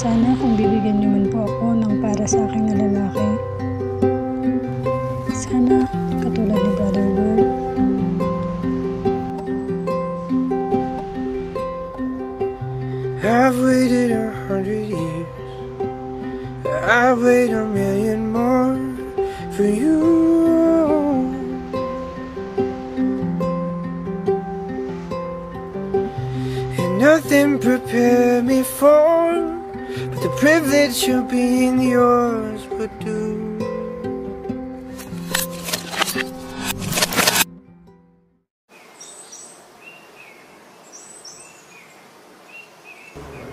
Sana kung bibigyan niyo man po ako ng para sa akin na lalaki. Sana katulad ni Brother Lord. I've waited a hundred years. I've waited a million more for you. And nothing prepared me for the privilege of being yours would do. Bawat